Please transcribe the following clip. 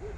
Woo!